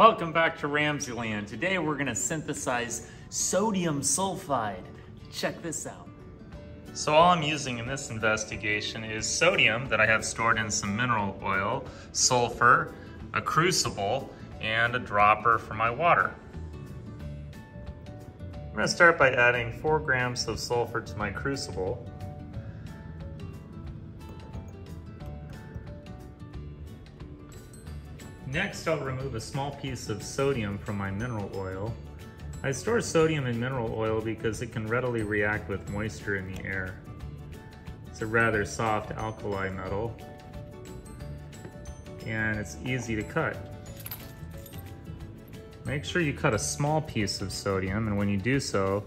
Welcome back to RamZland. Today we're gonna synthesize sodium sulfide. Check this out. So all I'm using in this investigation is sodium that I have stored in some mineral oil, sulfur, a crucible, and a dropper for my water. I'm gonna start by adding four grams of sulfur to my crucible. Next, I'll remove a small piece of sodium from my mineral oil. I store sodium in mineral oil because it can readily react with moisture in the air. It's a rather soft alkali metal, and it's easy to cut. Make sure you cut a small piece of sodium, and when you do so,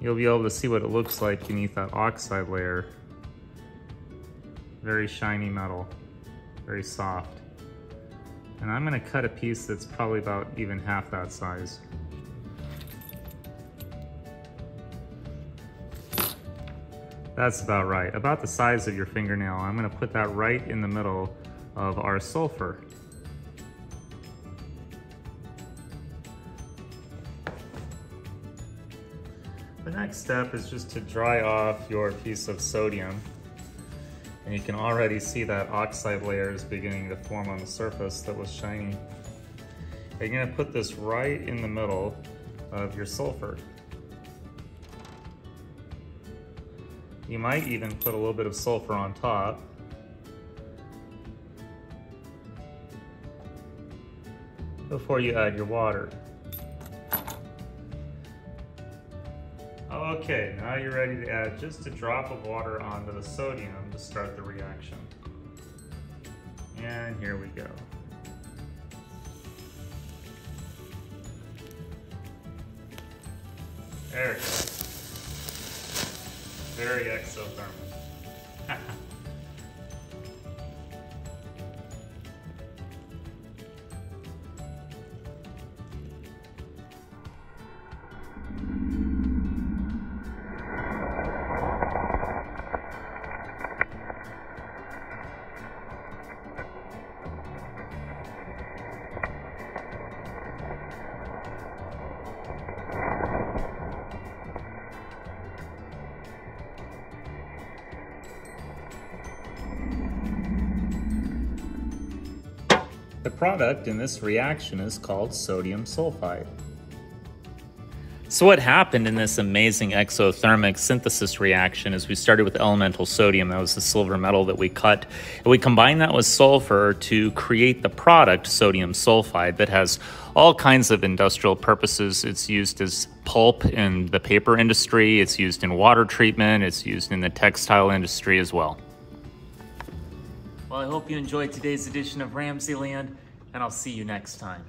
you'll be able to see what it looks like beneath that oxide layer. Very shiny metal, very soft. And I'm gonna cut a piece that's probably about even half that size. That's about right, about the size of your fingernail. I'm gonna put that right in the middle of our sulfur. The next step is just to dry off your piece of sodium and you can already see that oxide layer is beginning to form on the surface that was shiny. And you're gonna put this right in the middle of your sulfur. You might even put a little bit of sulfur on top. before you add your water. Okay, now you're ready to add just a drop of water onto the sodium to start the reaction. And here we go. There it goes. Very exothermic. The product in this reaction is called sodium sulfide. So what happened in this amazing exothermic synthesis reaction is we started with elemental sodium, that was the silver metal that we cut, and we combined that with sulfur to create the product sodium sulfide that has all kinds of industrial purposes. It's used as pulp in the paper industry, it's used in water treatment, it's used in the textile industry as well. Well, I hope you enjoyed today's edition of RamZland, and I'll see you next time.